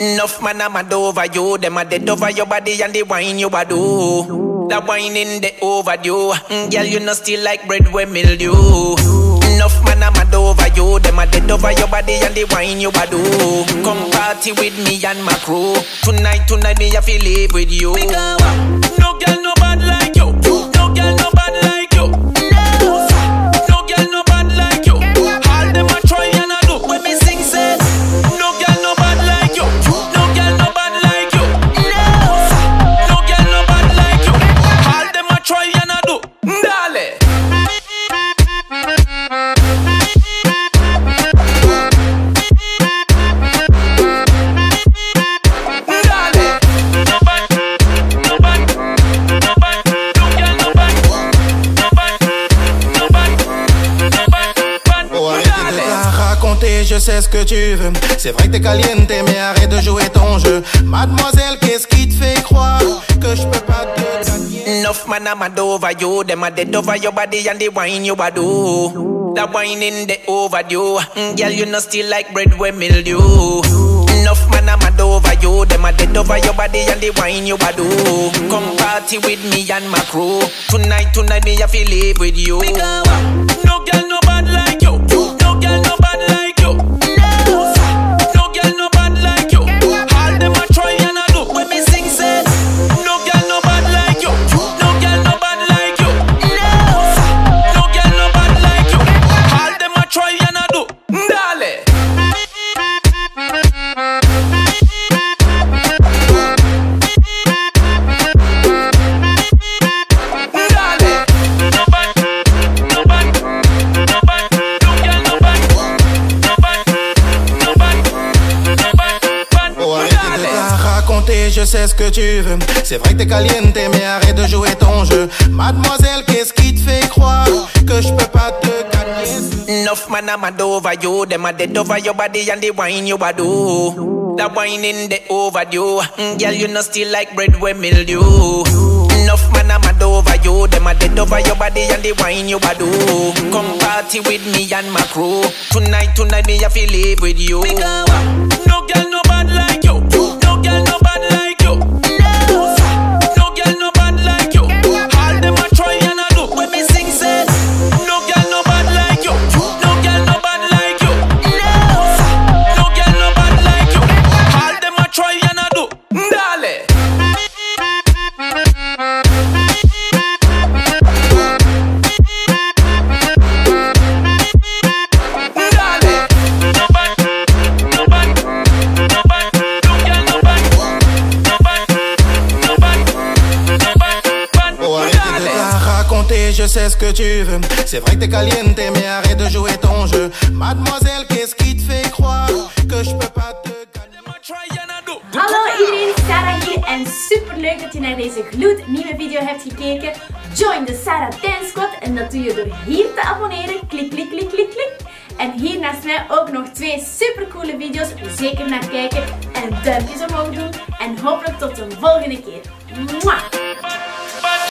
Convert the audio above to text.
Enough man I'm mad over you. Them a dead over your body and the wine you a do. That wine in the overdue. Mm, Girl, you know still like bread with mildew. Enough man I'm mad over you. Them a dead over your body and the wine you a do. Come party with me and my crew. Tonight, tonight me I feel live with you. No girl raconter, je sais ce que tu veux. C'est vrai que t'es caliente, mais arrête de jouer ton jeu. Mademoiselle, qu'est-ce qui te fait croire que je peux pas te gagner? Enough man I'm mad over you. Them a dead over your body and the wine you a do. That wine in the overdue. Mm, Girl, you know still like bread with mildew. Enough man I'm mad over you. Them a dead over your body and the wine you a do. Come party with me and my crew. Tonight, tonight me I feel live with you. No raconter, je sais ce que tu veux. C'est vrai que t'es caliente, mais arrête de jouer ton jeu. Mademoiselle, qu'est-ce qui te fait croire que je peux pas te gagner? Enough man I'm mad over you. Them a dead over your body and the wine you a do. That wine in the overdue. Mm, Girl, you know still like bread with mildew. Enough man I'm mad over you. Them a dead over your body and the wine you a do. Come party with me and my crew. Tonight, tonight me I feel live with you. No je sais ce que tu veux. C'est vrai que t'es caliente, mais arrête de jouer ton jeu. Mademoiselle, qu'est-ce qui te fait croire que je peux pas te. Hallo iedereen, Sarah hier en super leuk dat je naar deze gloednieuwe video hebt gekeken. Join de Sarah Dance Squad en dat doe je door hier te abonneren. Klik, klik, klik, klik, klik. En hier naast mij ook nog twee super coole video's. Zeker naar kijken en duimpjes omhoog doen. En hopelijk tot de volgende keer. Mwah!